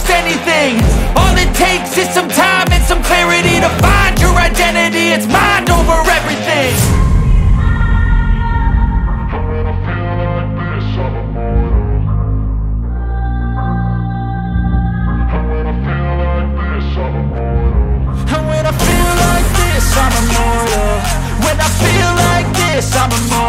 almost anything. All it takes is some time and some clarity To find your identity, it's mind over everything. And when I feel like this, I'm immortal. When I feel like this, I'm immortal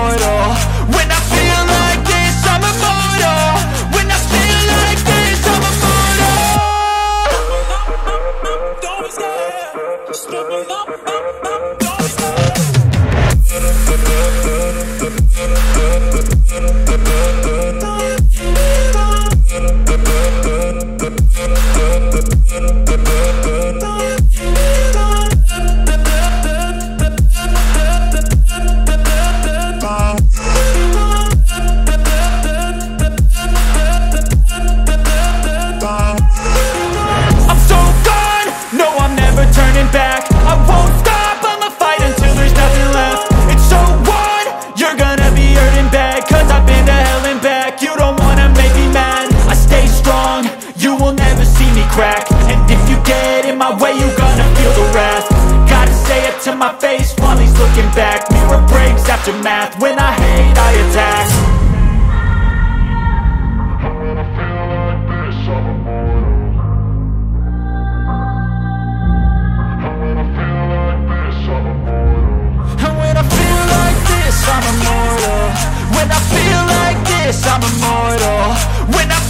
crack. And if you get in my way, you're gonna feel the wrath. Gotta say it to my face while he's looking back. Mirror breaks after math, when I hate, I attack. I'm immortal. When I feel like this, I'm immortal. When I